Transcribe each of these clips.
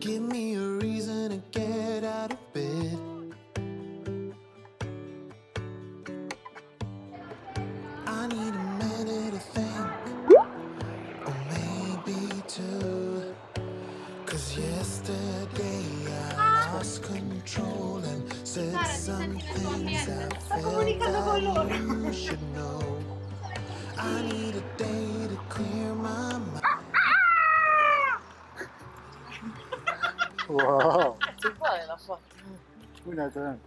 Give me a reason to get out of bed. I need a minute to think, or maybe two. Cause yesterday I lost control and said some things I felt you should know. I need a day to clear my mind. Wow. Sì, qual è la foto? Una tre.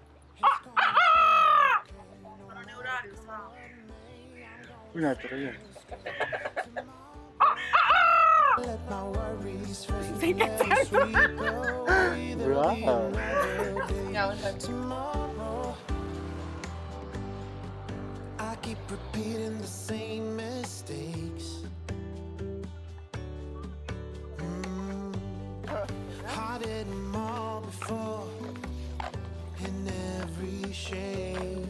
Non è orario, sa. Una tre. Let my worries fade and sweep away the Wow. Andiamo keep repeating the same mistakes. Mm. I did them all before in every shape.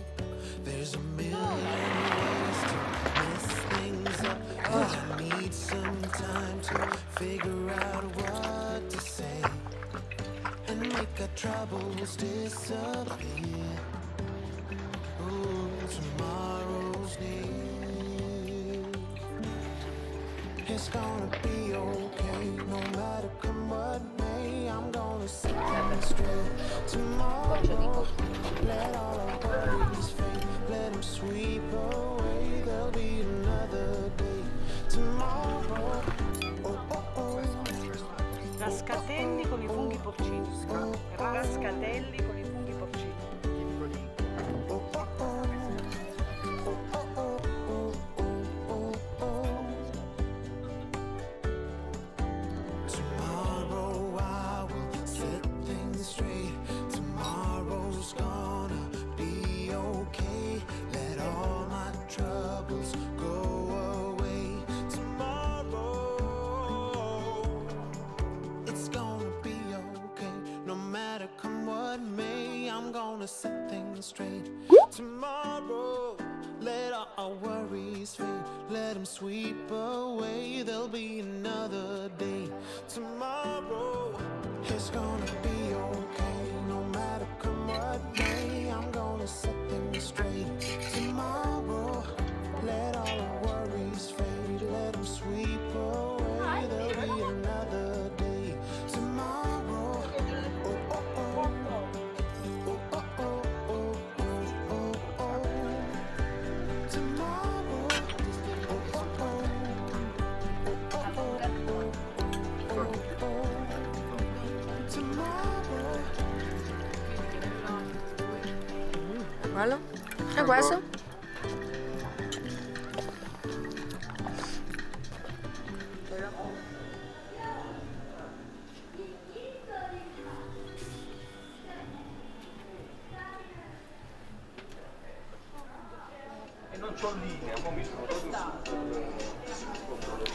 There's a million ways to mess things up. and I need some time to figure out what to say and make our troubles disappear. It's gonna be okay, no matter come what may. I'm gonna set things straight tomorrow. Let all our worries fade, let them sweep away. There'll be another day tomorrow. Oh, oh, oh. Rascatelli con i funghi porcini. Rascatelli con i gonna set things straight. Tomorrow, let our worries fade. Let them sweep away. There'll be another day. Tomorrow, it's gonna be Tomorrow, oh, oh, oh. Oh, colline, ma mi sono proprio sul controllo.